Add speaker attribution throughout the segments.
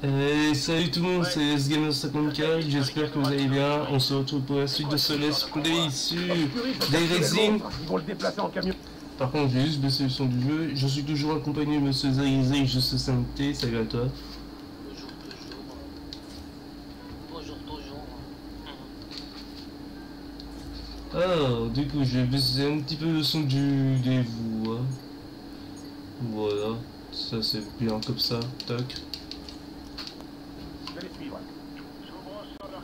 Speaker 1: Hey, salut tout le monde, c'est SGamer54, j'espère que vous allez bien. On se retrouve pour la suite de ce let's play sur Day Par contre, j'ai juste baissé le son du jeu. Je suis toujours accompagné de Monsieur Zaizé, je sais sainteté, salut à toi.
Speaker 2: Bonjour, bonjour. Bonjour, bonjour.
Speaker 1: Ah, du coup, je vais baisser un petit peu le son du des voix. Voilà, ça c'est bien comme ça, tac.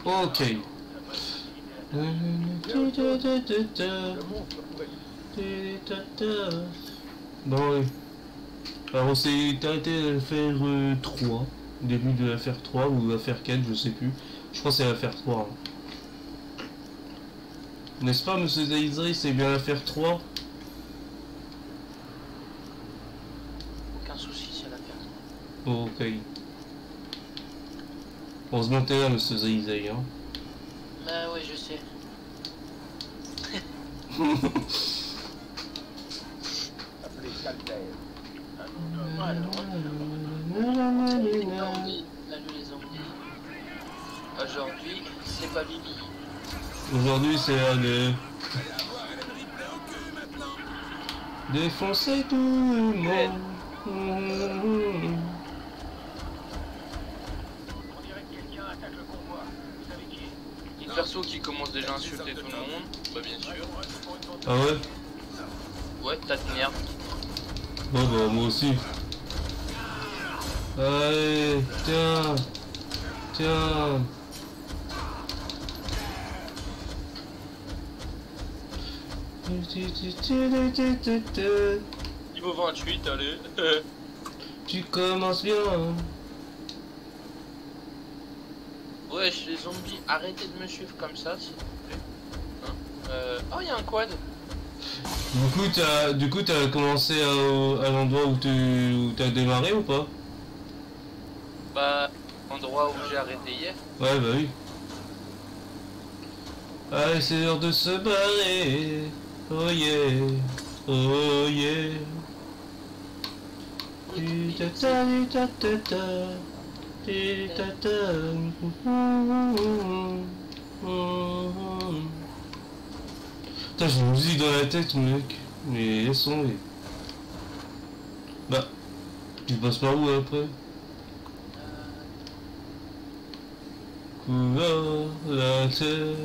Speaker 1: Ok. Bon, oui. Alors on s'est arrêté à l'affaire 3, début de l'affaire 3 ou l'affaire 4, je sais plus. Je crois que c'est l'affaire 3. hein. N'est-ce pas, monsieur Zaizri, c'est bien l'affaire 3
Speaker 2: Aucun souci, c'est la perte.
Speaker 1: Oh, Ok. On se montait là, monsieur Zaizri, hein.
Speaker 2: Bah ouais, je sais. Aujourd'hui, c'est pas Bibi.
Speaker 1: Aujourd'hui, c'est aller défoncer tout le monde.
Speaker 2: Perso qui commence déjà à insulter tout le monde. Bah bien sûr.
Speaker 1: Ah ouais
Speaker 2: Ouais, t'as de merde.
Speaker 1: Bon, bah, moi aussi. Allez, tiens. Tiens.
Speaker 2: Niveau 28, allez.
Speaker 1: Tu commences bien. hein.
Speaker 2: Wesh, les zombies, arrêtez de me suivre comme ça, s'il vous plaît. Hein euh... Oh, y'a un quad.
Speaker 1: Du coup, t'as, du coup, t'as commencé à, à l'endroit où tu, t'as démarré ou pas?
Speaker 2: Bah, endroit où j'ai arrêté hier.
Speaker 1: Ouais, bah oui. Allez, c'est l'heure de se barrer. Oh yeah, oh yeah. Putain, j'ai une musique dans la tête, mec. Mais laisse tomber. Bah, tu passes par où après? Couleur la terre.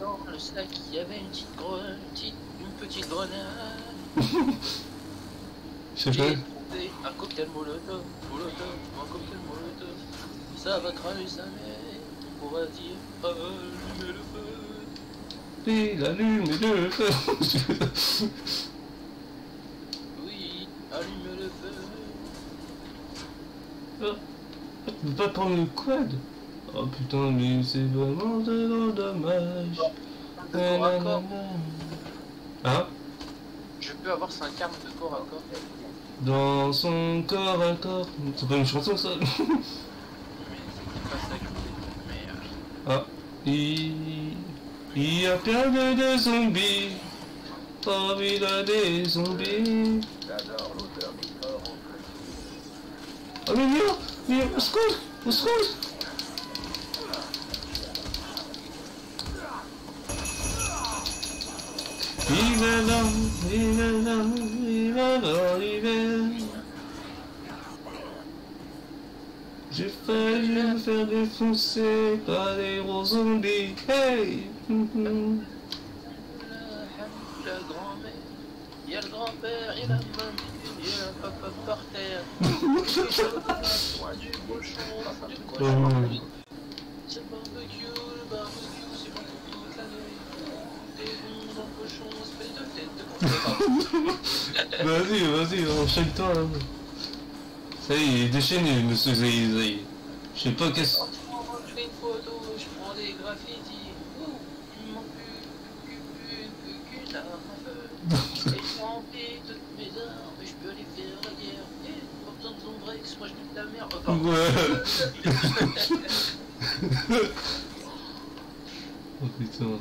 Speaker 2: Dans le sac, il y avait une petite grenade, une petite, grenade.
Speaker 1: Je sais
Speaker 2: Un cocktail molotov, molotov, un cocktail molotov. Ça va traver sa mère, on va dire, allumer le feu.
Speaker 1: Et l'allume le feu.
Speaker 2: Oui, allumer le feu.
Speaker 1: Tu peux pas prendre le quad Oh putain, mais c'est vraiment gros dommage.
Speaker 2: Corps.
Speaker 1: Hein?
Speaker 2: Je peux avoir 5 armes de corps à corps.
Speaker 1: Dans son corps à corps. C'est pas une chanson ça
Speaker 2: Mais c'est pas ça que je voulais. Mais euh,
Speaker 1: Ah, il... il y a plein de, zombies. Oh, il a des zombies. Oh mais non Mais au secours Au secours Vive l'homme, J'ai failli me faire défoncer par des gros zombies Hey
Speaker 2: la, grand-mère, il y a le grand-père, il y a la mamie, il y a le papa par terre. Loin du bouchon, du cochon.
Speaker 1: Oh.
Speaker 2: C'est
Speaker 1: Vas-y, vas-y, enchaîne-toi là. Ça y est, il est déchaîné, monsieur Zaïzaï. Je sais pas qu'est-ce...
Speaker 2: Je fais une photo, je prends des graffitis. Ouh, il me manque plus, plus, plus, plus qu'une arme à feu. Et j'ai rempli toutes mes armes, et je peux aller faire la guerre. Et pas besoin de Zombrex, moi je nique la merde. Pardon.
Speaker 1: Ouais. oh putain.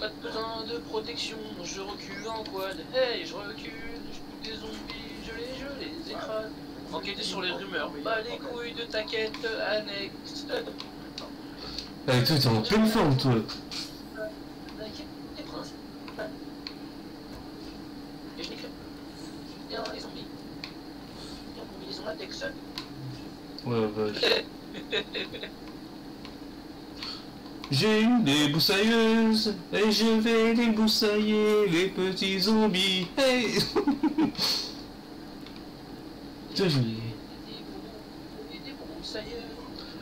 Speaker 2: Pas de besoin de protection, je recule en quad. Hey, je recule, je des zombies, je les, je les écrase. Enquêter sur les rumeurs, bah les couilles de ta quête annexe.
Speaker 1: Avec toi, t'es en pleine forme, toi.
Speaker 2: La quête des principales. Et je n'écris rien les zombies. Ils ont combinaison latex.
Speaker 1: Ouais, vache. J'ai une déboussailleuse et je vais déboussailler les petits zombies. Hey Tiens, je...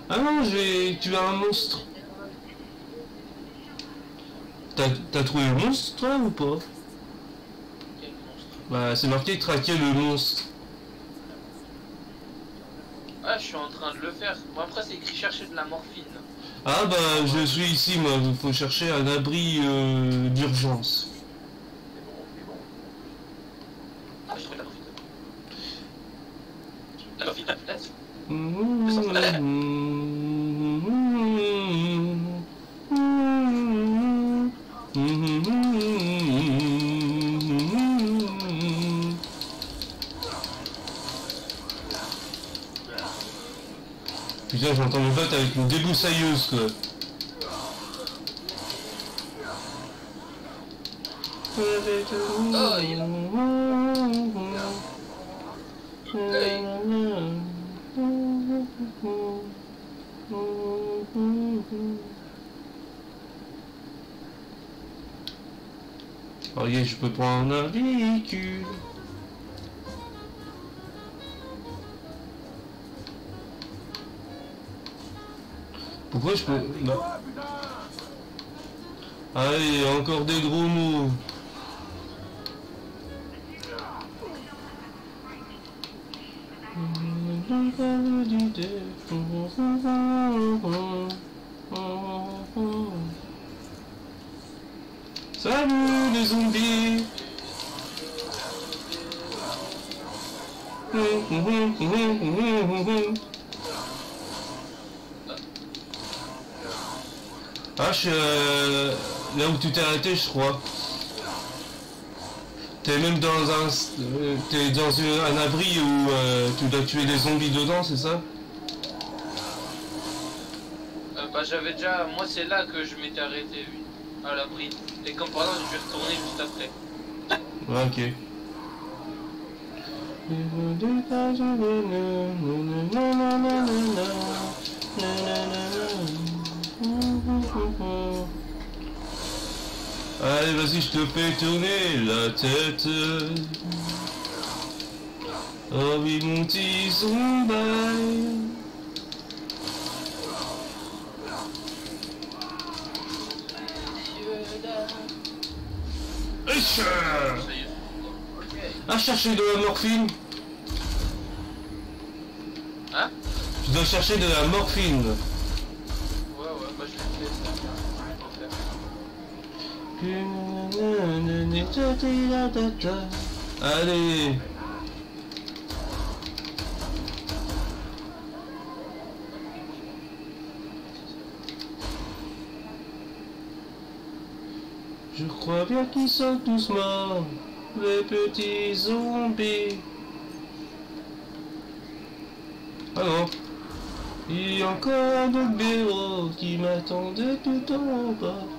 Speaker 1: Ah non, je vais un monstre. T'as trouvé le monstre, toi, ou pas? Bah, c'est marqué traquer le monstre.
Speaker 2: Ah, je suis en train de le faire. Bon, après, c'est écrit chercher de la morphine.
Speaker 1: Ah bah, je suis ici, moi. Il faut chercher un abri euh, d'urgence.
Speaker 2: C'est
Speaker 1: avec une déboussailleuse, quoi. Oh yeah, je peux prendre un véhicule. Pourquoi je peux... Allez, encore des gros mots. Salut les zombies Ah, je suis euh, là où tu t'es arrêté, je crois. T'es même dans un, euh, t'es dans une- un abri où euh, tu dois tuer des zombies dedans, c'est ça?
Speaker 2: Euh, bah j'avais déjà, moi c'est là que je m'étais arrêté, oui, à l'abri. Et comme par exemple, je vais retourner juste après.
Speaker 1: Ouais, ok. Allez, vas-y, je te fais tourner la tête. Oh oui, mon petit zombaille. Ah, chercher de la morphine.
Speaker 2: Hein?
Speaker 1: Tu dois chercher de la morphine. Allez Je crois bien qu'ils sont tous morts, les petits zombies. Ah non. Il y a encore un bureau qui m'attendait tout en bas.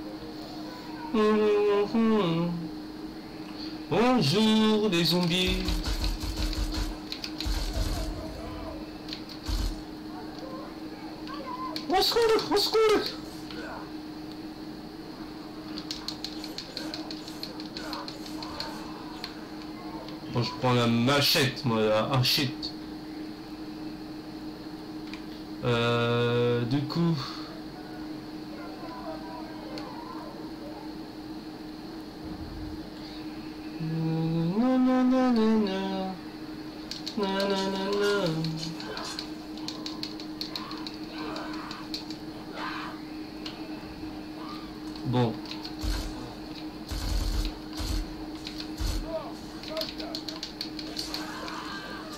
Speaker 1: Bonjour les zombies. Au secours, au secours. Bon, je prends la machette, moi, la hachette. Euh, du coup... Nananana. Nananana. Bon.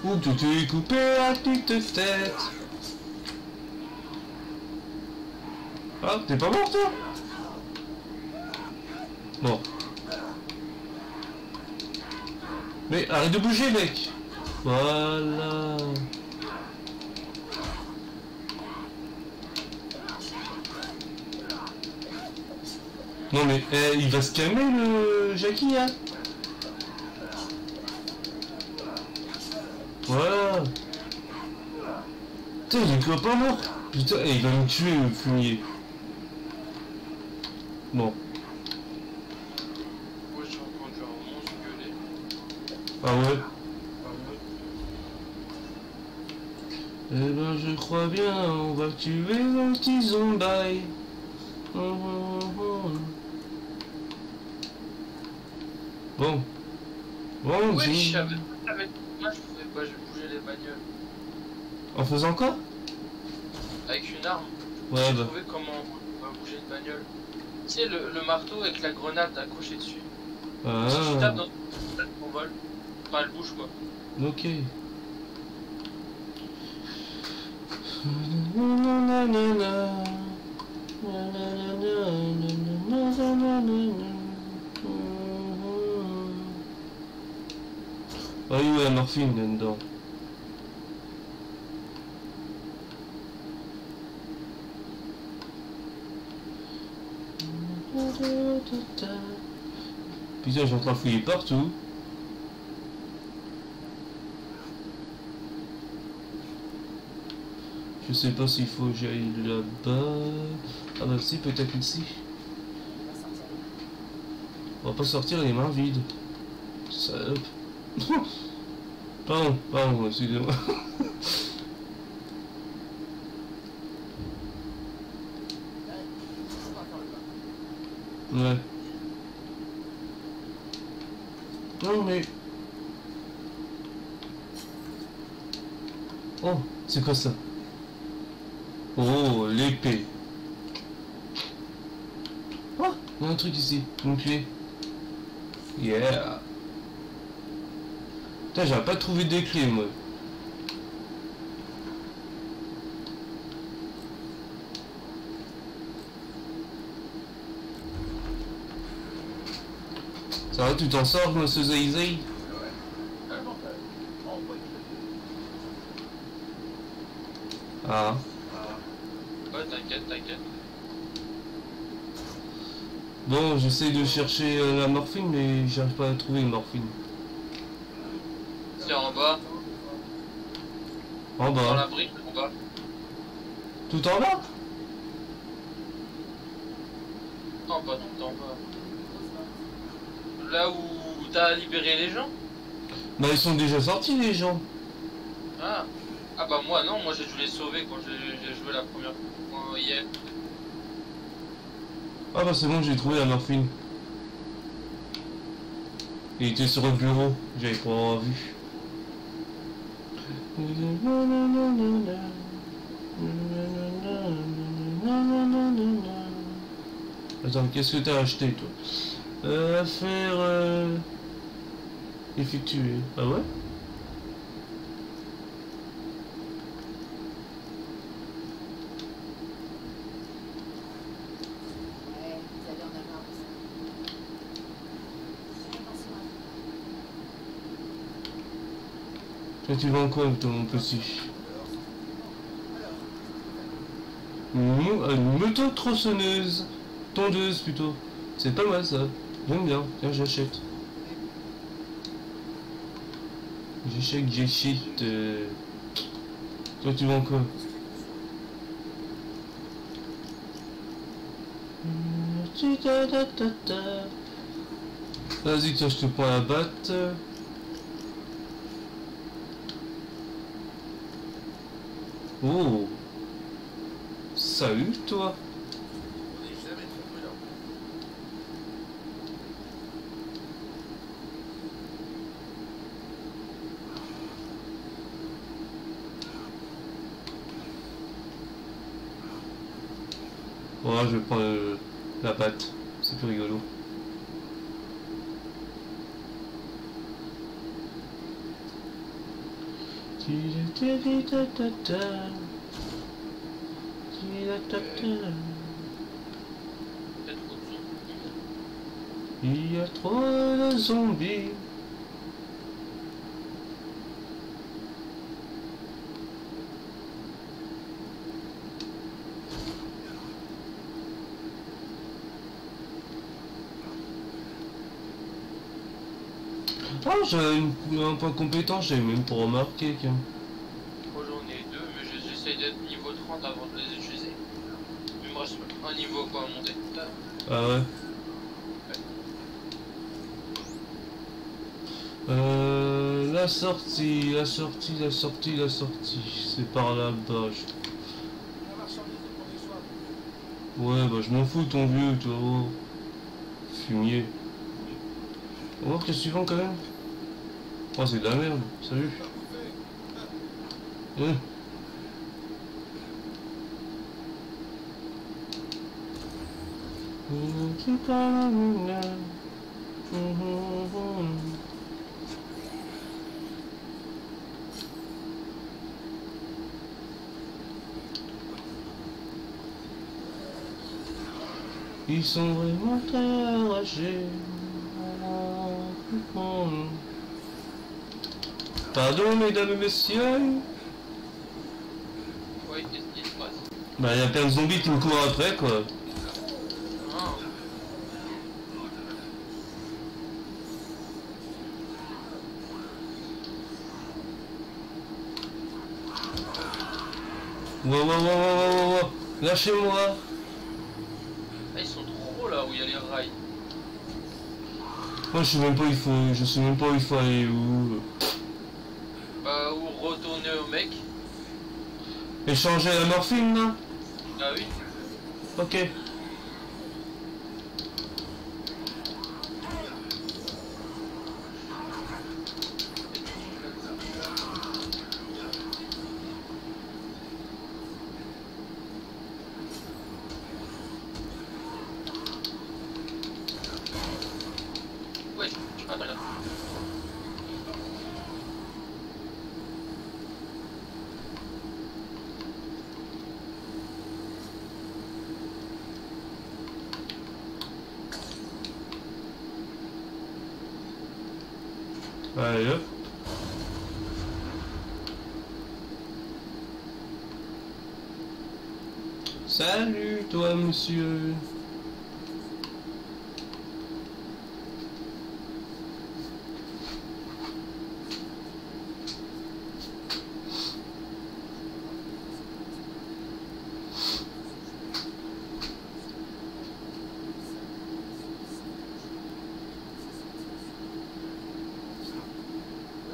Speaker 1: Ou tu t'es coupé la petite tête. Ah, t'es pas mort toi? Bon. Mais arrête de bouger mec Voilà. Non mais eh, il va se calmer le Jackie hein Voilà Est toujours pas mort Putain eh, il va me tuer le fumier. Bon.
Speaker 2: J'ai
Speaker 1: ah ouais. Eh ben je crois bien on va tuer un petit zombie Hum, hum, hum. Bon Bon dis-
Speaker 2: je savais pas je pouvais pas, je bougeais les bagnoles.
Speaker 1: En faisant quoi?
Speaker 2: Avec une arme,
Speaker 1: Ouais
Speaker 2: j'ai
Speaker 1: bah
Speaker 2: trouvé comment on va bouger une bagnole. Tu sais, le, le marteau avec la grenade accrochée dessus. Si tu tapes
Speaker 1: Ah
Speaker 2: dans elle s'envole. Enfin, elle bouge quoi.
Speaker 1: ok Ah oui, ouais, morphine là-dedans. Putain, j'ai en train de fouiller partout. Je sais pas s'il faut que j'aille là-bas. Ah bah si, peut-être ici. On va pas sortir les mains vides. Salope. pardon, pardon, excusez-moi. Ouais. Non mais... Oh, c'est quoi ça? Oh, l'épée. Oh, il y a un truc ici, une clé. Yeah. Putain, j'avais pas trouvé des clés, moi. Ça va, tu t'en sors, monsieur Zaizei Ah.
Speaker 2: Ouais, t'inquiète, t'inquiète.
Speaker 1: Bon, j'essaie de chercher euh, la morphine, mais j'arrive pas à trouver une morphine.
Speaker 2: C'est en bas,
Speaker 1: En
Speaker 2: dans
Speaker 1: bas.
Speaker 2: la brique, en bas.
Speaker 1: Tout en bas?
Speaker 2: Non, pas tout en bas. Là où t'as libéré les gens
Speaker 1: Bah, ils sont déjà sortis, les gens.
Speaker 2: Ah. Ah bah moi non, moi j'ai dû les sauver quand j'ai joué la première fois hier.
Speaker 1: Ah bah c'est bon, j'ai trouvé la morphine. Il était sur le bureau, j'avais pas vu. Attends, qu'est-ce que t'as acheté toi? Euh, Affaire euh... effectuée. Ah ouais? Toi tu vends quoi toi mon petit? Une moto tronçonneuse. Tondeuse plutôt. C'est pas mal ça. J'aime bien. Tiens j'achète. J'achète, j'achète. euh. Toi tu vends quoi? Vas-y tiens je te prends la batte. Oh Salut toi
Speaker 3: On n'est jamais trop prudent.
Speaker 1: Bon je vais prendre euh, la batte, c'est plus rigolo. Il y a trop de zombies. Oh, j'avais une- un point compétent, j'avais même pas remarqué. qu'un-
Speaker 2: Moi j'en ai deux, mais je- j'essaye d'être niveau 30 avant de les utiliser. Il me reste un niveau quoi à monter.
Speaker 1: Ah ouais. Euh, la sortie, la sortie, la sortie, la sortie. C'est par là-bas. je- Ouais, bah je m'en fous ton vieux, toi. oh. Fumier. On va voir que le suivant quand même. Oh, c'est de. Salut. Hein Ils sont vraiment. Pardon, mesdames et messieurs.
Speaker 2: Ouais, qu'est-ce qui se passe?
Speaker 1: Bah, il y a plein de zombies qui me courent après, quoi. Ouais, ouais, ouais, ouais, ouais, ouais, ouais. Lâchez-moi.
Speaker 2: Ah, ils sont trop là où il y a les rails.
Speaker 1: Moi, je sais même pas où il faut, je sais même pas où il faut aller où.
Speaker 2: Bah, ou retourner au mec.
Speaker 1: Échanger la morphine, là
Speaker 2: Ah oui.
Speaker 1: Ok.
Speaker 2: Ouais, ah voilà.
Speaker 1: Allez, hop. Salut, toi, monsieur.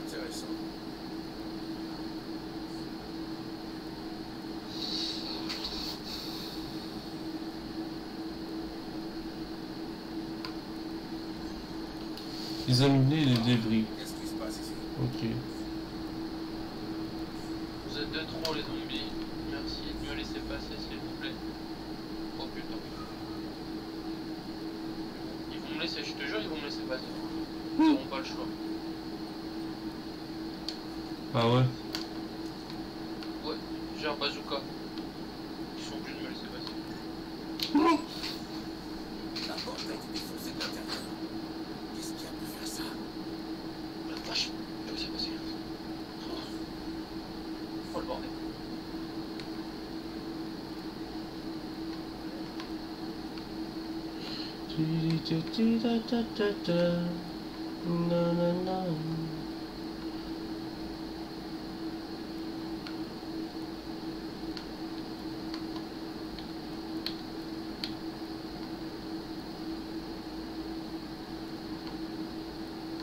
Speaker 3: Intéressant.
Speaker 1: Examiner les débris.
Speaker 3: Qu'est-ce qui se passe ici
Speaker 1: Ok.
Speaker 2: Vous êtes de trop les zombies. Merci de me laisser passer s'il vous plaît. Oh putain. Ils vont me laisser, je te jure, ils vont me laisser passer. Ils n'auront pas le choix.
Speaker 1: Ah ouais
Speaker 2: Ouais, j'ai un bazooka. Ils sont obligés de me laisser passer.
Speaker 3: La porte a été défoncée de l'intérieur. Qu'est-ce qui a pu faire ça
Speaker 2: La vache, je vais laisser passer. Oh. Oh le bordel.
Speaker 1: Na, na, na.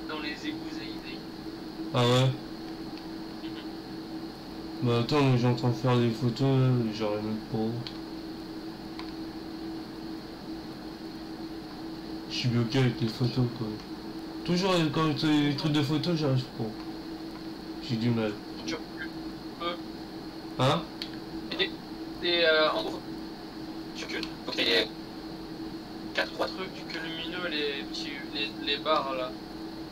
Speaker 2: Dans les égouts Zaïzaï.
Speaker 1: Ah ouais? Bah attends, moi j'ai en train de faire des photos j'aurais même pas. Suis bloqué avec les photos quoi. Toujours quand tu les trucs de photos, j'arrive pas. J'ai du mal. Hein?
Speaker 2: Et euh, en gros, tu que. Les 4 trois trucs que lumineux, les petits. les, les barres là,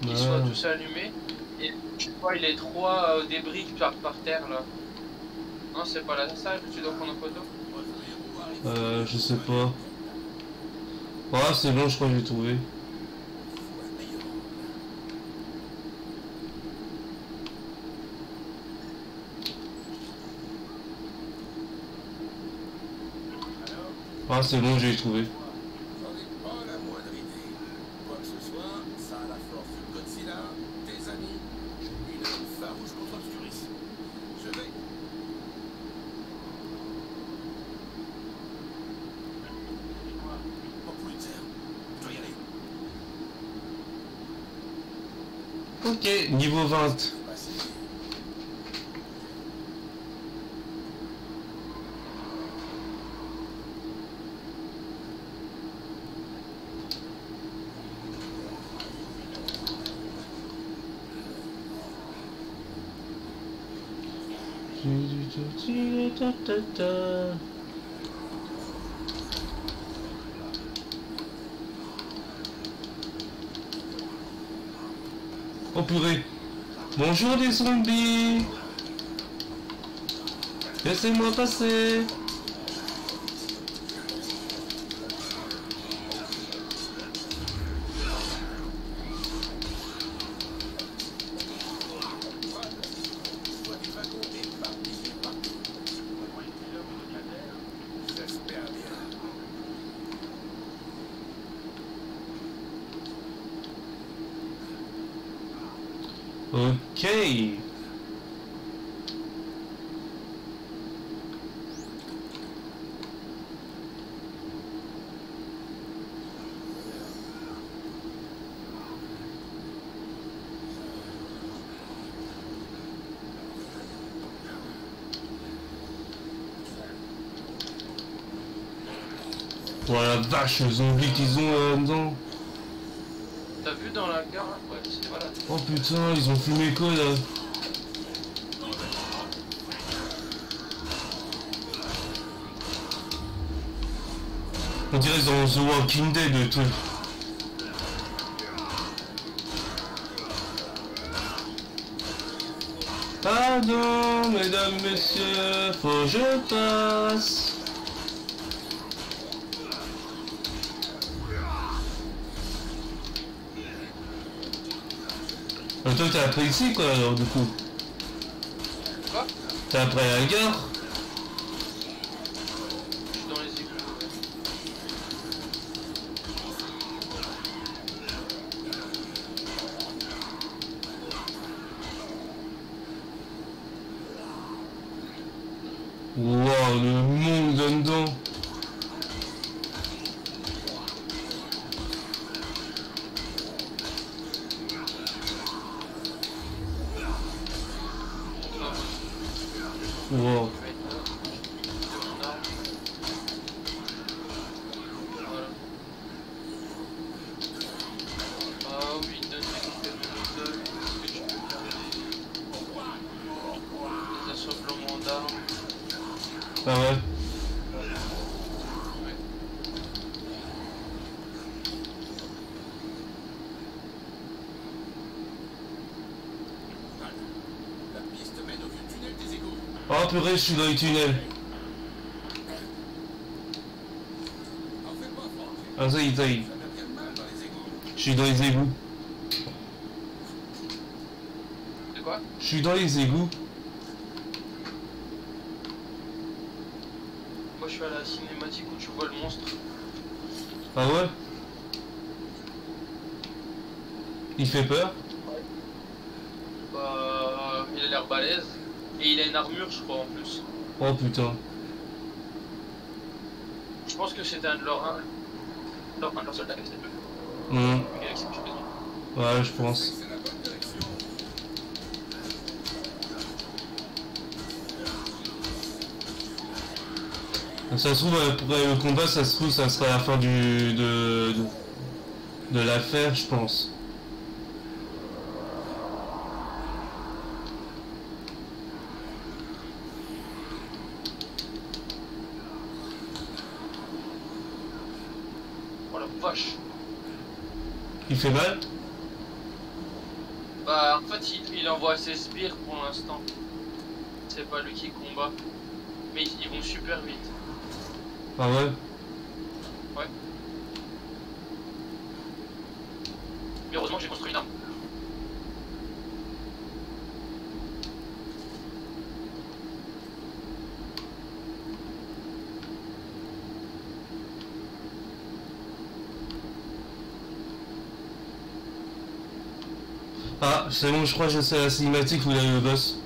Speaker 2: qui
Speaker 1: Ouais.
Speaker 2: soient tous allumés. Et tu vois les trois euh, débris qui partent par terre là. Non, c'est pas la salle que tu dois prendre en photo?
Speaker 1: Euh, je sais pas. Ah, c'est bon, je crois que j'ai trouvé. Ah, c'est bon, j'ai trouvé.
Speaker 3: J'en ai pas la moindre idée. Quoi que ce soit, ça a la force d'une Godzilla. Attila, tes amis, une arme farouche contre Obscuris. Je vais... Oh, Pulitzer, je dois y aller.
Speaker 1: Ok, niveau 20.
Speaker 3: C'est
Speaker 1: Oh purée. Bonjour les zombies. Laissez-moi passer. Ok. Oh la vache, les zombies qu'ils ont euh, là-dedans.
Speaker 2: T'as vu dans la gare Ouais, c'est voilà.
Speaker 1: Oh putain, ils ont fumé quoi là On dirait dans The Walking Dead le truc. Pardon, mesdames, messieurs, faut que je passe. Toi t'es après ici quoi alors du coup.
Speaker 2: Quoi?
Speaker 1: T'es après la gare?
Speaker 2: Ah
Speaker 1: ouais
Speaker 2: Ouais.
Speaker 3: La piste mène au vieux tunnel des égouts.
Speaker 1: Oh purée, je suis dans les tunnels. Ah ça y est, ça y est. Je suis dans les égouts.
Speaker 2: De quoi?
Speaker 1: Je suis dans les égouts.
Speaker 2: Moi je suis à la cinématique où tu vois le monstre.
Speaker 1: Ah ouais? Il fait peur
Speaker 2: Bah, il a l'air balèze. Et je crois, en plus.
Speaker 1: Oh putain.
Speaker 2: Je pense que c'était un de leurs un, de leurs soldats qui.
Speaker 1: Ouais, je pense. Ça se trouve, après le combat, ça se trouve, ça sera la fin du, de, de, de l'affaire, je pense.
Speaker 2: Oh la vache.
Speaker 1: Il fait mal
Speaker 2: Bah, en fait, il, il envoie ses sbires pour l'instant. C'est pas lui qui combat. Mais ils, vont super vite.
Speaker 1: Ah ouais
Speaker 2: Mais heureusement j'ai construit une arme.
Speaker 1: Ah, c'est bon, je crois que je la cinématique où il y le boss.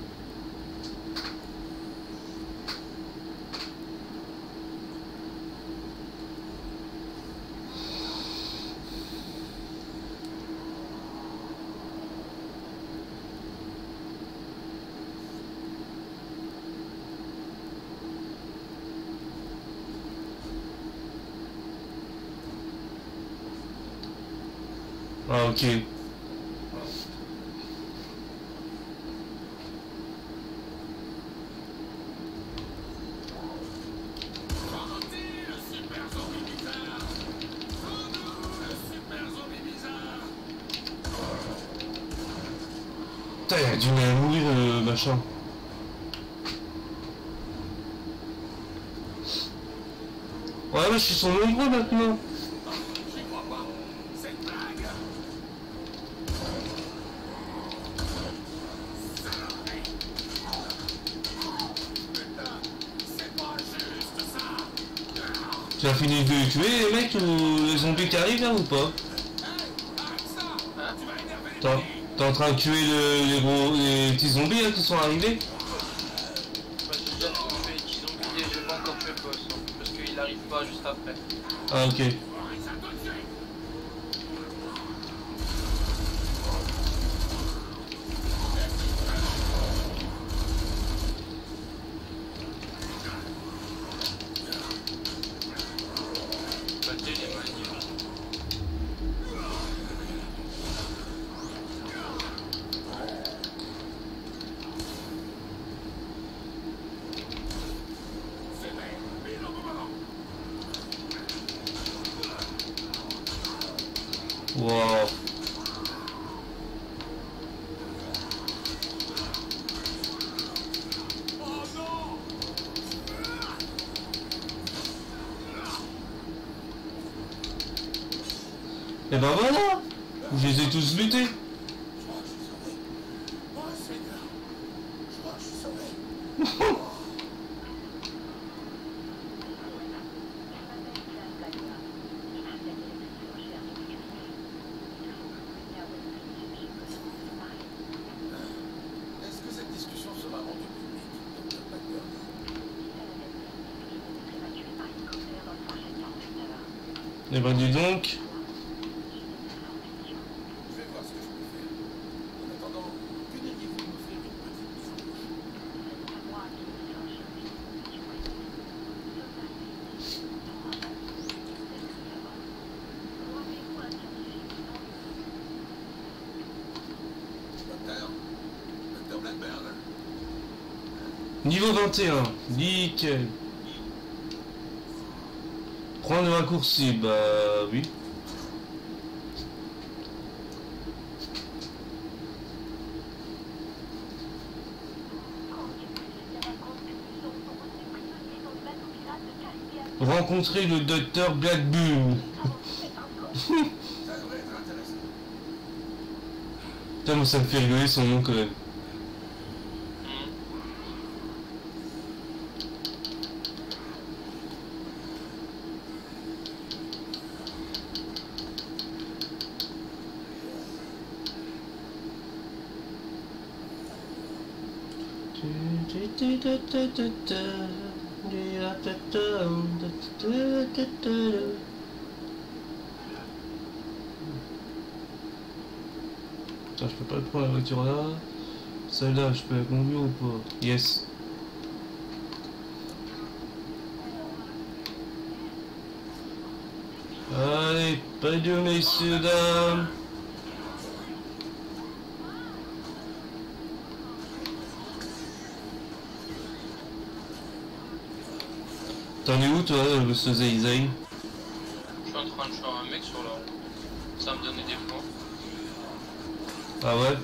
Speaker 1: Ah, ok. Ouais, mais je suis son nombreux maintenant. Tu as fini de tuer les mecs ou les zombies qui arrivent là ou pas?
Speaker 3: Hey
Speaker 1: T'es en train de tuer le- les gros les petits zombies là qui sont arrivés
Speaker 2: Bah, j'ai déjà tué les petits zombies et j'ai pas encore tué le boss. hein, parce qu'il arrive pas juste après.
Speaker 1: Ah ok.
Speaker 3: Arrête ça tout de suite
Speaker 2: Bah, t'es les manies.
Speaker 3: C'est vrai Pile au bon moment
Speaker 1: Wow.
Speaker 3: Oh non
Speaker 1: Et ben voilà Je les ai tous butés
Speaker 3: Je crois que je suis sauvé. Oh Seigneur Je crois que je suis sauvé. Est-ce que cette discussion sera rendue publique, Dr. Blackburn
Speaker 1: Et ben dis donc.
Speaker 3: Je vais voir ce que je peux faire. En attendant, que diriez-vous de m'offrir une petite mise en bouche Docteur Docteur Blackburn
Speaker 1: Niveau 21. Nickel. Prends le raccourci. Bah oui. Rencontrer le docteur Blackburn. Putain, moi ça me fait rigoler son nom quand même. Je peux pas prendre la voiture là. Celle-là, je peux la conduire ou pas? Yes. Allez, pas de messieurs, dames. T'en es où toi, ce Zay
Speaker 2: Je suis en train de faire un mec sur la route. Ça me donnait des points.
Speaker 1: Ah ouais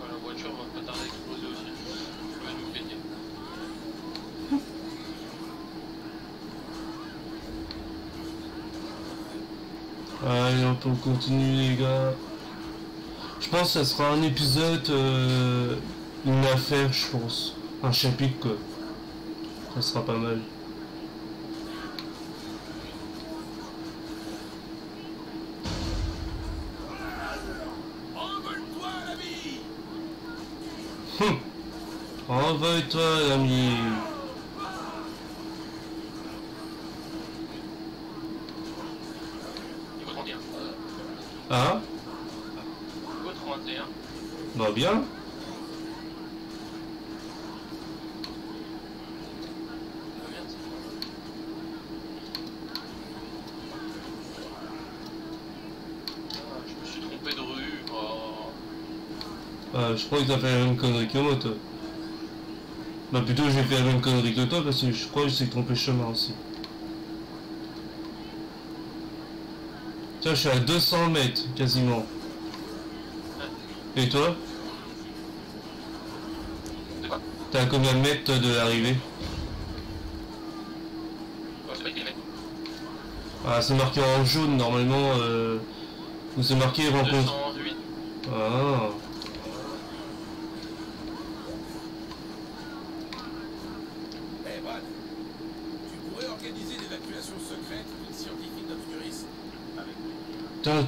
Speaker 2: Bah, la voiture va pas tarder à exploser aussi. Je vais nous péter.
Speaker 1: Allez, on peut continuer les gars. Je pense que ça sera un épisode euh, une affaire, je pense. Un chapitre, quoi. Ça sera pas mal.
Speaker 3: Envole-toi, l'ami
Speaker 1: Hum. Envoie-toi, l'ami.
Speaker 2: Niveau 31.
Speaker 1: Hein
Speaker 2: Niveau 31.
Speaker 1: Bah bien.
Speaker 2: Ah merde, c'est quoi je me suis trompé de rue. Oh.
Speaker 1: Ah, je crois que t'as fait la même connerie que moi, toi. Bah plutôt j'ai fait la même connerie que toi parce que je crois que j'ai trompé chemin aussi. Tiens, je suis à 200 mètres, quasiment. Et toi
Speaker 2: De quoi
Speaker 1: T'es à combien de mètres toi, de l'arrivée. Ah, c'est marqué en jaune normalement. Euh... Ou c'est marqué rencontre.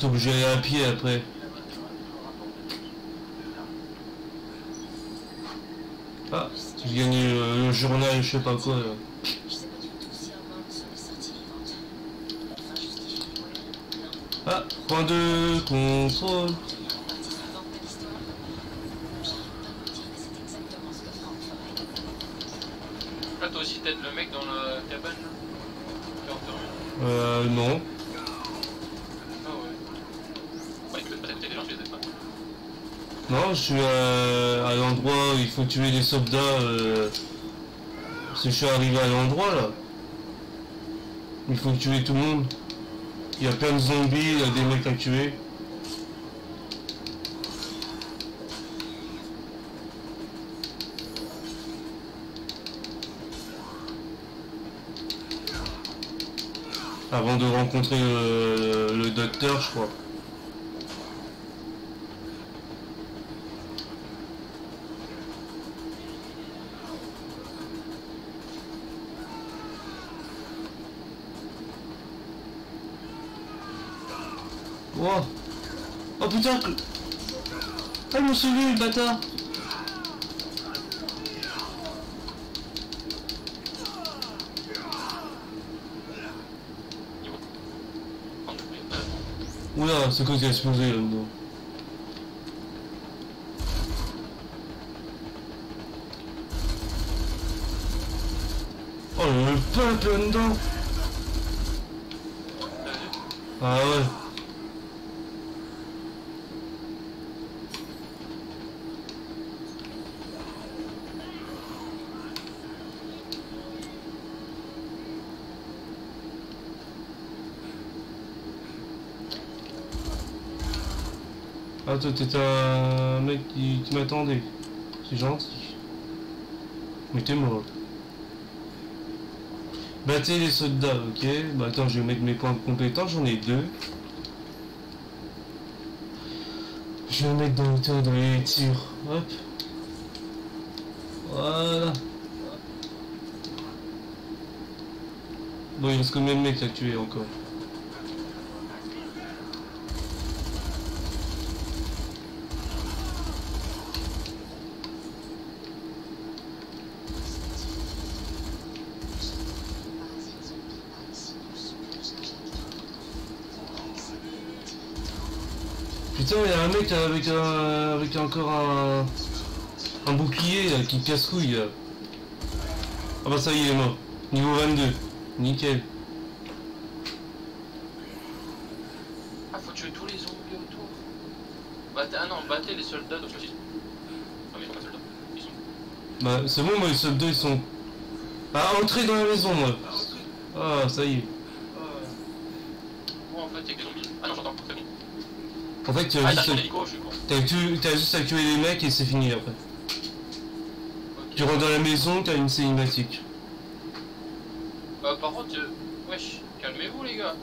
Speaker 1: T'es obligé d'aller à pied après. Ah, j'ai gagné le, le journal, je sais pas quoi. là. Ah, point de contrôle.
Speaker 2: Là, toi aussi, t'aides le mec dans la cabane, là?
Speaker 1: Euh, non.
Speaker 2: Ah ouais. Ouais, peut-être peut-être t'aider les gens, tu les aides pas.
Speaker 1: Non, je suis à, à l'endroit où il faut tuer des soldats. Euh... parce que je suis arrivé à l'endroit là. Il faut tuer tout le monde. Il y a plein de zombies, y a des mecs à tuer. Avant de rencontrer le, le docteur, je crois. Wow. Oh putain. Ah, il m'a sauvé, le bâtard Oula, c'est quoi qui a explosé là-dedans Oh, le peuple là-dedans Ah ouais. Ah toi t'étais un mec qui, m'attendait. C'est gentil. Mais t'es mort. Battez les soldats, ok. Bah attends, je vais mettre mes points de compétence, j'en ai deux. Je vais mettre dans le dans les tirs. Hop. Voilà. Bon, il reste combien de mecs à tuer encore? Mec avec un, avec encore un, un bouclier là, qui casse couille. là. Ah bah ça y est, il est mort. Niveau 22. Nickel.
Speaker 2: Ah, faut tuer tous les zombies autour. Battez... Ah non, battez les soldats donc choisissez. Non, mais ils sont pas soldats. Ils sont.
Speaker 1: Bah c'est bon, moi les soldats ils sont... Ah, entrez dans la maison moi. Ah, ça y est.
Speaker 2: Moi en fait, y'a que des zombies. Ah non, j'entends, c'est bon.
Speaker 1: En fait, tu as
Speaker 2: Ah,
Speaker 1: juste,
Speaker 2: t'as
Speaker 1: t'as tu- t'as juste à tuer les mecs et c'est fini après. Tu rentres dans la maison, t'as une cinématique.
Speaker 2: Bah, par contre, euh, wesh, calmez-vous les gars.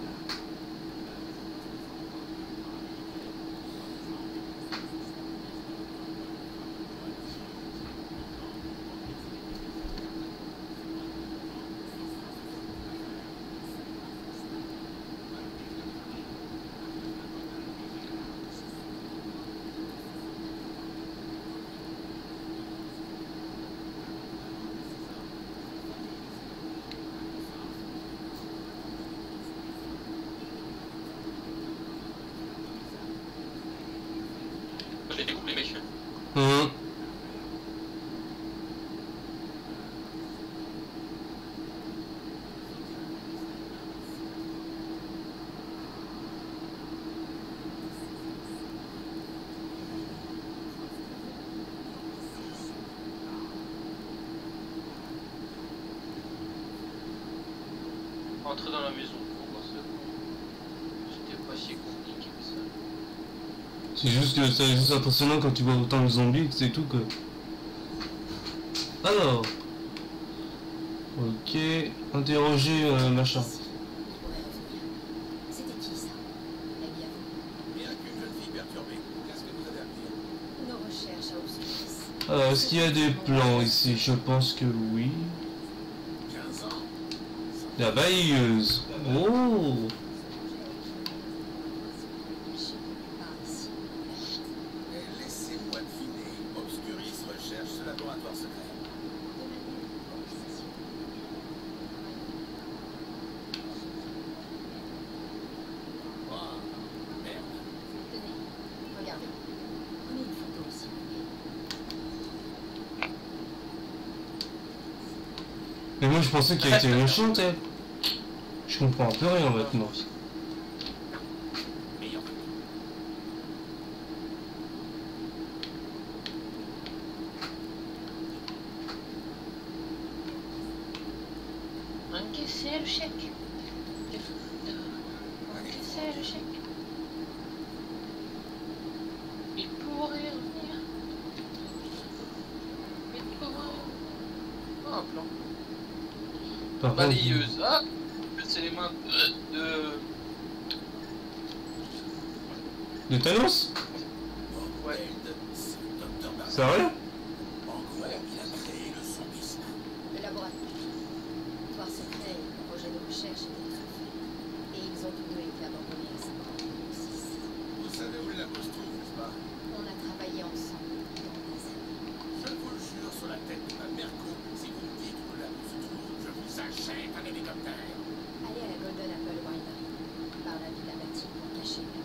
Speaker 2: Rentrer dans la maison. C'était pas si compliqué que ça.
Speaker 1: C'est juste que c'est juste impressionnant quand tu vois autant de zombies, c'est tout que. Alors. Ok, interroger euh, machin.
Speaker 4: Il pourrait revenir. C'était qui ça? L'ami à vous
Speaker 3: Rien qu'une jeune fille perturbée. Qu'est-ce que vous avez à me dire
Speaker 4: Nos recherches à Obscuris.
Speaker 1: Alors, est-ce qu'il y a des plans ici? Je pense que oui.
Speaker 3: 15 ans
Speaker 1: La bailleuse. Oh
Speaker 4: Par ici.
Speaker 3: Et laissez-moi deviner. Obscuris recherche ce laboratoire secret.
Speaker 4: De manière obsession.
Speaker 3: Ah, merde.
Speaker 4: Tenez, regardez. Prenez une photo s'il vous plaît.
Speaker 1: Mais moi je pensais qu'elle était méchante, elle. Je comprends un peu rien maintenant.
Speaker 2: Encaissez le chèque. Encaissez le chèque. Il pourrait revenir. Il pourrait. Oh, un plan.
Speaker 1: Par contre,
Speaker 2: Balayeuse. Ah C'est les mains de.
Speaker 1: de Thanos
Speaker 2: Ouais.
Speaker 1: Sérieux
Speaker 3: En gros, il a créé le zombisme.
Speaker 4: Le laboratoire secret et le projet de recherche étaient tout faits. Et ils ont tous deux été abandonnés à 56.
Speaker 3: Vous savez où la pose trouve, n'est-ce pas
Speaker 4: On a travaillé ensemble pendant des années.
Speaker 3: Je vous le jure sur la tête de ma Merco, si vous me dites où la pose se trouve, je vous achète un hélicoptère.
Speaker 4: Allez à la Golden Apple Winery. Par la ville abattue pour cacher là.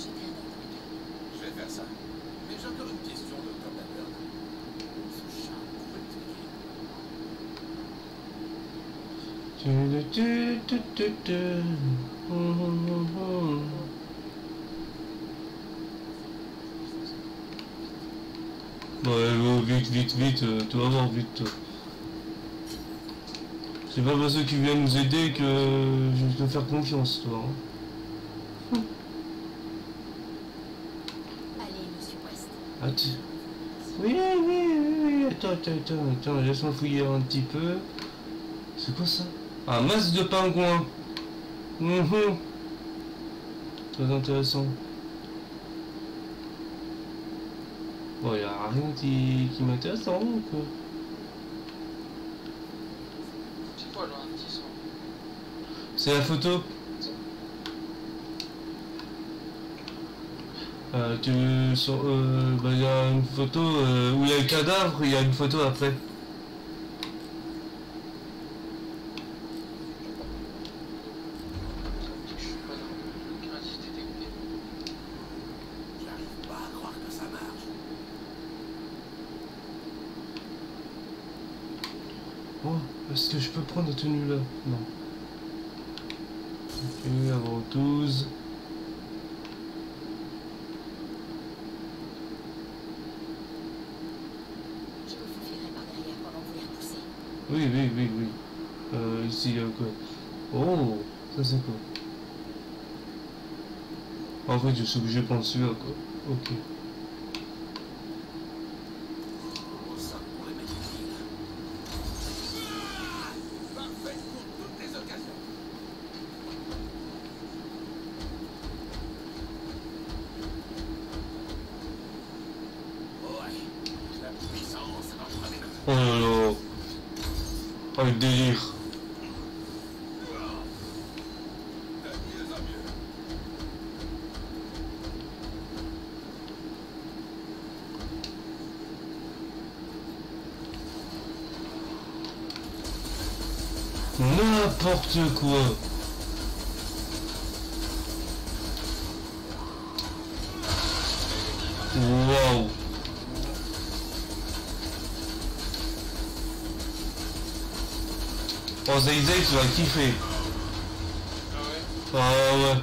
Speaker 4: Jetez un œil dans les cartes.
Speaker 3: Je vais faire ça. Mais j'ai encore une question, docteur Blackburn. Ce chat, vous pouvez m'expliquer
Speaker 1: Tu, tu, tu, tu, tu. Hum. Bon, allez, vite, vite, vite, euh, tu vas voir vite. toi. C'est pas parce que tu viens nous aider que je vais te faire confiance, toi. hein.
Speaker 4: Allez, monsieur West.
Speaker 1: Ah, tu- Oui, oui, oui, oui, attends, attends, attends, attends, laisse-moi fouiller un petit peu. C'est quoi ça? Un masque de pingouin. Mhm. Très intéressant. Bon, y a rien qui, qui m'intéresse, vraiment, quoi?
Speaker 2: C'est quoi petit son?
Speaker 1: C'est la photo? Euh, tu, sur, euh, bah, y a une photo euh, où il y a le cadavre, il y a une photo après.
Speaker 3: Que.
Speaker 1: Oh, est-ce que je peux prendre la tenue là? Non. Ok, avant 12.
Speaker 4: Je me faufilerai par derrière pendant que vous les repoussez.
Speaker 1: Oui, oui, oui, oui. Euh, ici, il y a quoi Oh, ça c'est quoi? En fait, je suis obligé de prendre celui-là, quoi. Ok.
Speaker 3: Au sein pour les mettre utiles. Ah Parfait pour toutes les occasions. Ouais, la puissance entre mes mains.
Speaker 1: Oh là là. Oh, le délire.
Speaker 3: De mieux en mieux.
Speaker 1: N'importe quoi. Waouh. Oh, Zay Zay, tu vas kiffer.
Speaker 2: Ah ouais
Speaker 1: Ah ouais.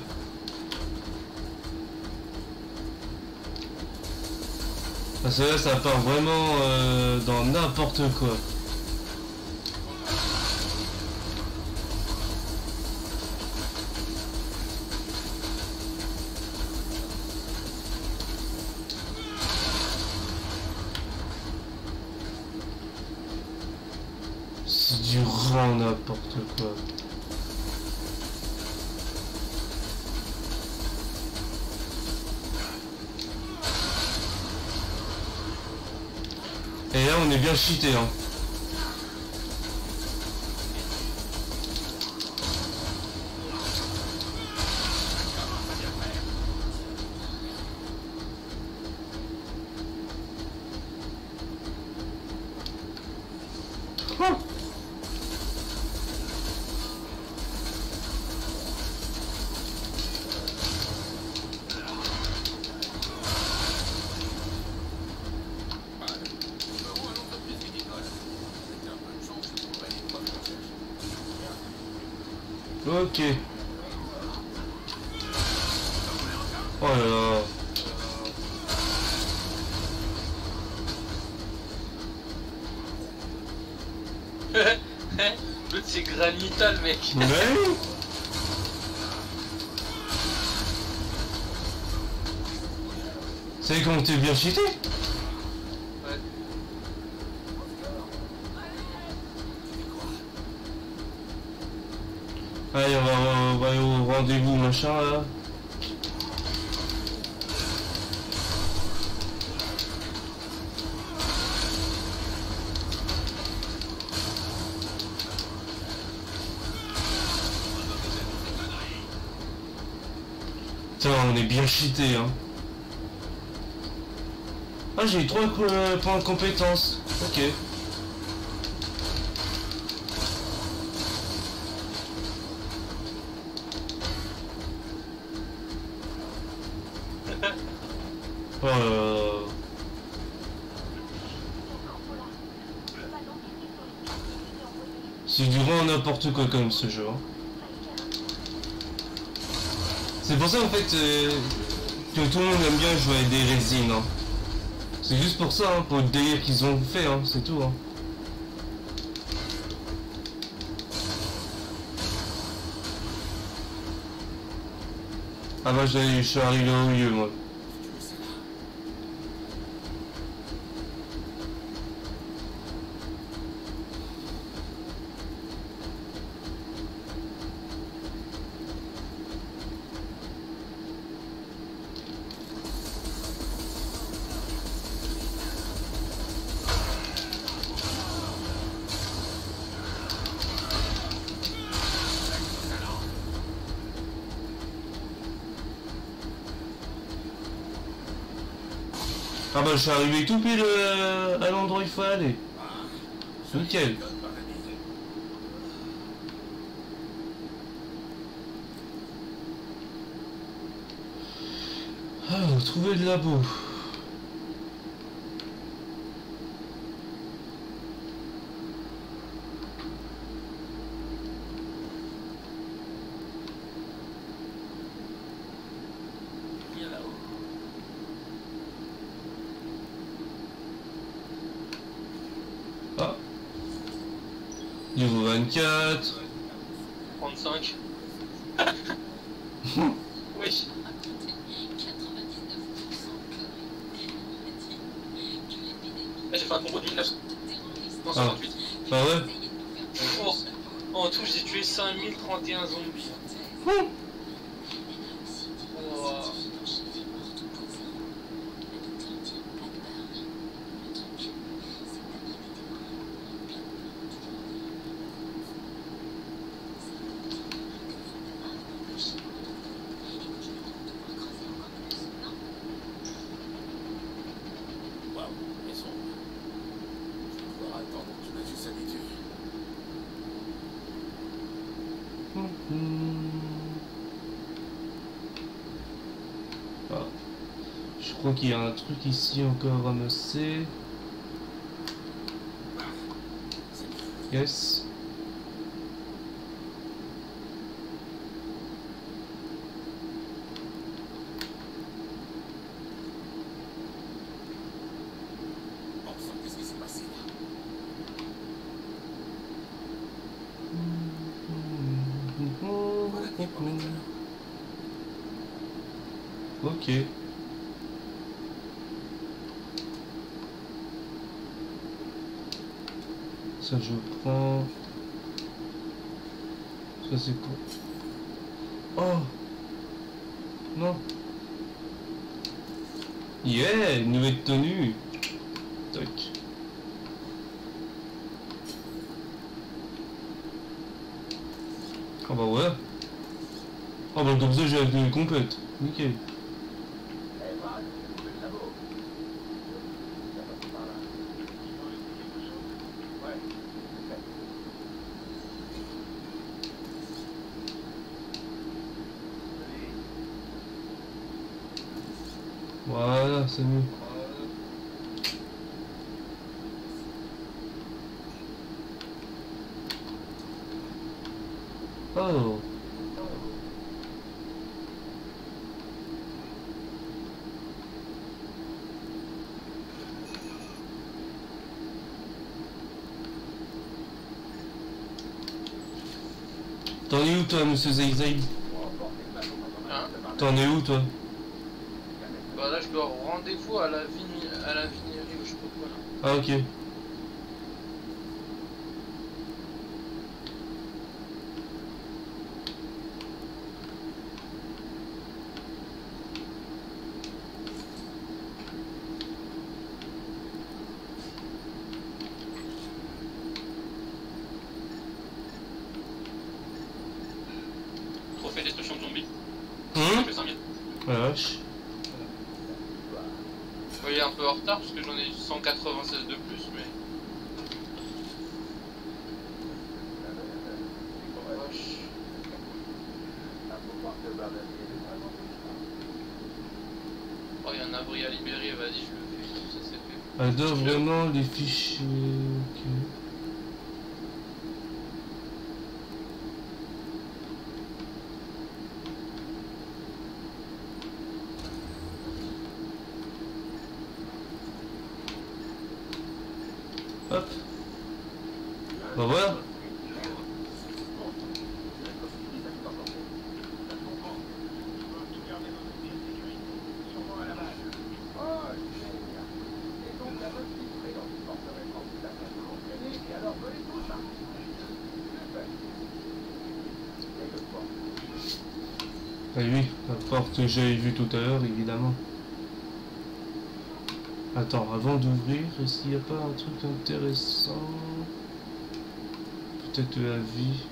Speaker 1: Parce que là, ça part vraiment euh, dans n'importe quoi. du grand n'importe quoi. Et là on est bien cheaté hein. Oh.
Speaker 3: Numéro à l'entreprise viticole. Avec un peu de chance, je trouverai les preuves qu'on cherche.
Speaker 1: Ok. Oh là là.
Speaker 4: L'autre c'est granital mec.
Speaker 1: Mais. C'est comment t'es bien cheaté
Speaker 4: Ouais.
Speaker 1: Allez, on va, on va au rendez-vous, machin, là. On est bien cheaté, hein. Ah, j'ai eu 3 points de compétence. Ok. Là. C'est du grand n'importe quoi comme ce jeu. hein. C'est pour ça en fait euh, que tout le monde aime bien jouer avec des résines. hein. C'est juste pour ça, hein, pour le délire qu'ils ont fait, hein, c'est tout. Ah bah je suis arrivé au milieu moi. Ah bah je suis arrivé tout pile euh, à l'endroit où il faut aller. Nickel.
Speaker 3: La nuit.
Speaker 1: Ah, trouver labo.
Speaker 4: Rien là-haut.
Speaker 1: Ah. Niveau 24.
Speaker 4: 35. oui. Là, j'ai fait un combo de 1900. Non,
Speaker 1: Ah.
Speaker 4: 58.
Speaker 1: Bah ouais.
Speaker 4: Oh, En tout, j'ai tué 5031 zombies.
Speaker 1: Hum.
Speaker 4: Oh.
Speaker 3: Waouh, ils sont. Je vais devoir attendre que je me suis habitué.
Speaker 1: Ah. Je crois qu'il y a un truc ici encore à ramasser. Yes.
Speaker 3: Bon sang, qu'est-ce qui s'est passé là Voilà qui est prometteur.
Speaker 1: Ok. Ça je prends. Ça c'est quoi? Oh Non Yeah nouvelle tenue Tac. Ah bah ouais Ah bah comme ça j'ai la tenue complète. Nickel. Voilà, c'est mieux. Oh. T'en es où toi, monsieur Zigzag
Speaker 2: Hein
Speaker 1: T'en es où toi
Speaker 2: Bah là, je dois rendez-vous à la vigne, à la vignerie ou je sais pas quoi là.
Speaker 1: Ah ok.
Speaker 5: Trophée destruction de zombies.
Speaker 1: Hum
Speaker 5: Je fais 100 000.
Speaker 1: La vache.
Speaker 2: Voyez un peu en retard parce que j'en ai 196 de plus, mais. Oh, il y a un abri à libérer, vas-y, je le fais, ça c'est fait.
Speaker 1: Adore vraiment les fichiers. ok. Hop. Bah voilà. Ah oui, la porte j'avais vue tout à l'heure, évidemment. Attends, avant d'ouvrir, est-ce qu'il n'y a pas un truc intéressant Peut-être la vie.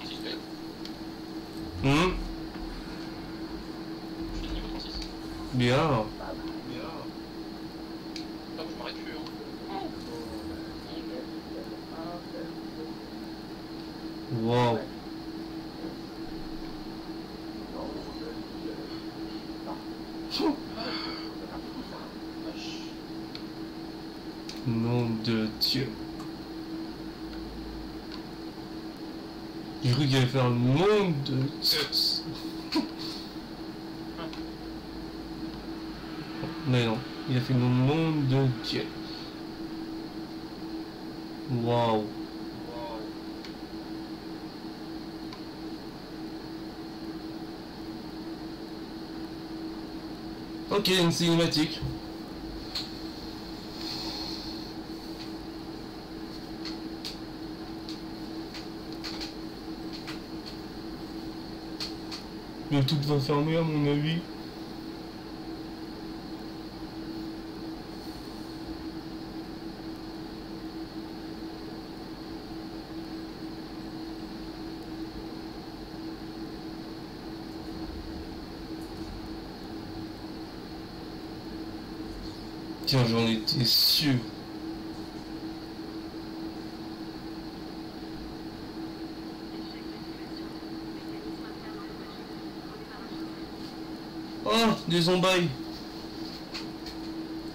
Speaker 5: Petit fait.
Speaker 1: Hum,
Speaker 5: Je suis niveau 36.
Speaker 1: bien.
Speaker 5: Ah, je m'arrête plus. Hein.
Speaker 1: Wow.
Speaker 2: Vache.
Speaker 1: Nom de Dieu. J'ai cru qu'il allait faire le monde de. Mais non, il a fait le monde de Dieu. Waouh. Ok, une cinématique. Le tout va fermer à mon avis. Tiens, j'en étais sûr. Oh, des zombies.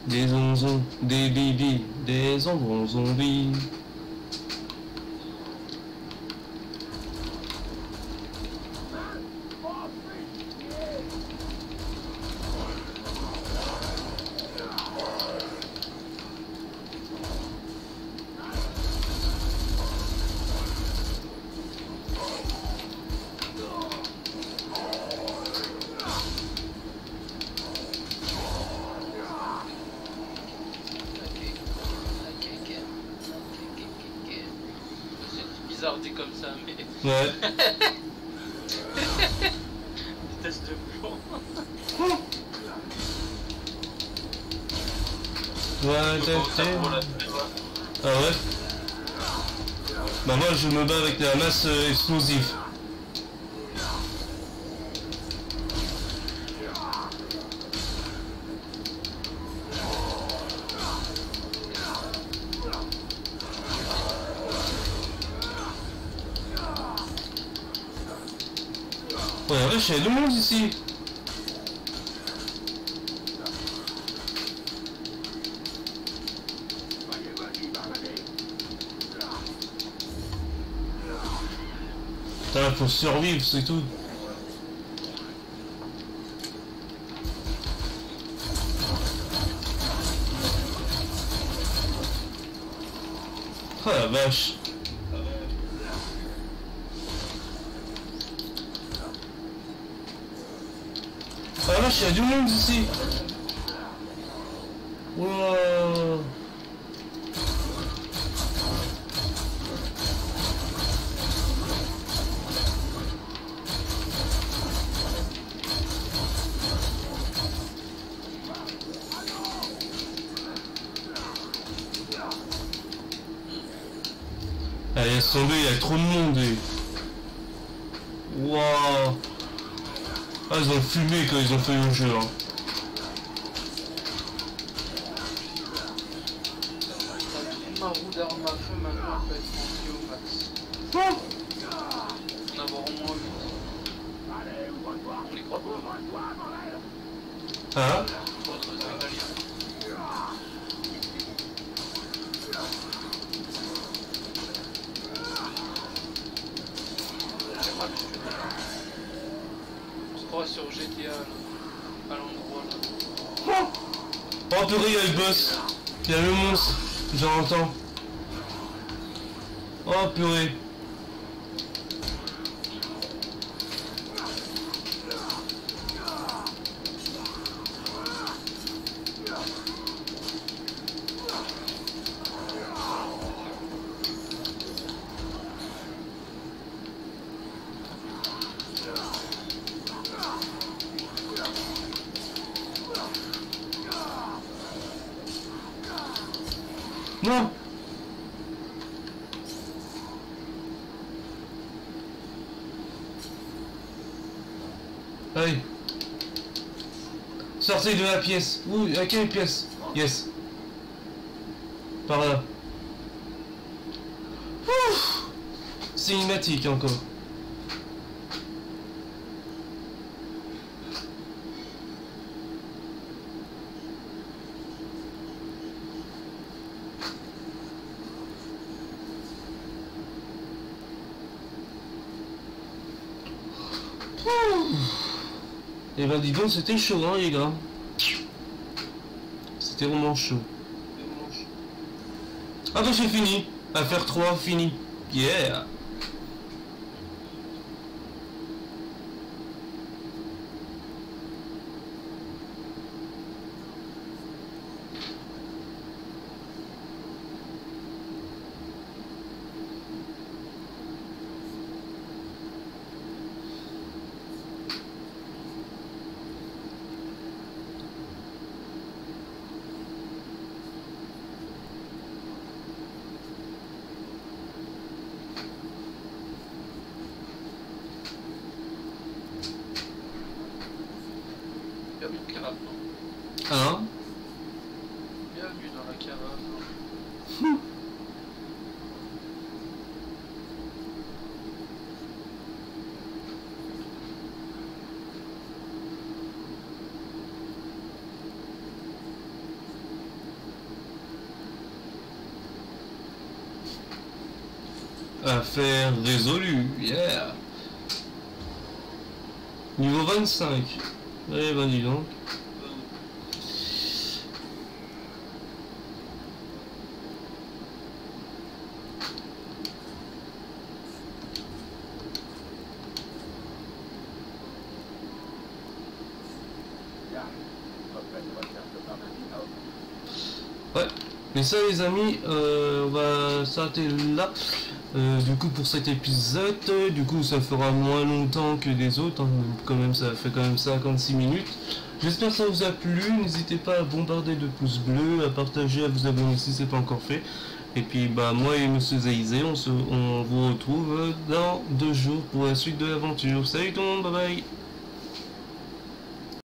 Speaker 1: Des onzons, des bibis, des ombres zombies.
Speaker 2: vitesse de plomb.
Speaker 1: Ouais, t'es-. Ah ouais Bah moi je me bats avec la masse euh, explosive. Ouais, il y a du monde ici. Putain, faut survivre, c'est tout. Oh la vache. Ah la vache, fumé quand ils ont fait le jeu. Hein.
Speaker 2: Ma sur GTA à l'endroit là.
Speaker 1: Oh purée, il y a le boss. Il y a le monstre. J'entends. Oh purée. De la pièce. Où À quelle pièce? Yes. Par là. Ouf Cinématique encore. Et ben dis donc, c'était chaud, hein, les gars. C'était vraiment chaud. Ah bah j'ai fini. Affaire 3, fini. Yeah
Speaker 2: Bienvenue dans la cave, non
Speaker 1: Hein
Speaker 2: Bienvenue dans la cave. non
Speaker 1: Affaire résolue, yeah Niveau 25. Eh ben dis donc. Ouais. Mais ça les amis, euh, on va s'arrêter là. Euh, du coup pour cet épisode, euh, du coup ça fera moins longtemps que les autres, hein, quand même ça fait quand même 56 minutes. J'espère que ça vous a plu, n'hésitez pas à bombarder de pouces bleus, à partager, à vous abonner si c'est pas encore fait. Et puis bah moi et Monsieur Zaizé, on, se, on vous retrouve dans deux jours pour la suite de l'aventure. Salut tout le monde, bye bye